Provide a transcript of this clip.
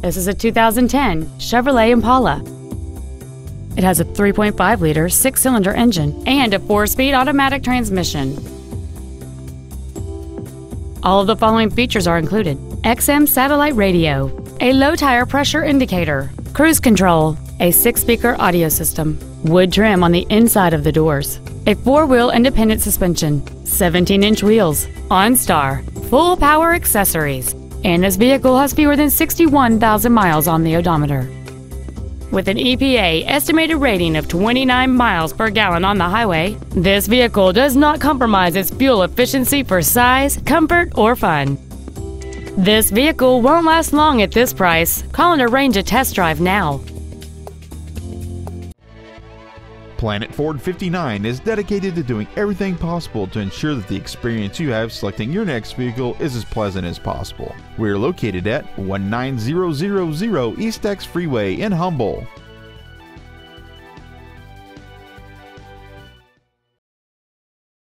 This is a 2010 Chevrolet Impala. It has a 3.5 liter six cylinder engine and a four speed automatic transmission. All of the following features are included XM satellite radio, a low tire pressure indicator, cruise control, a six speaker audio system, wood trim on the inside of the doors, a four wheel independent suspension, 17 inch wheels, OnStar, full power accessories, and this vehicle has fewer than 61,000 miles on the odometer. With an EPA estimated rating of 29 miles per gallon on the highway, this vehicle does not compromise its fuel efficiency for size, comfort, or fun. This vehicle won't last long at this price. Call and arrange a test drive now. Planet Ford 59 is dedicated to doing everything possible to ensure that the experience you have selecting your next vehicle is as pleasant as possible. We are located at 19000 Eastex Freeway in Humble.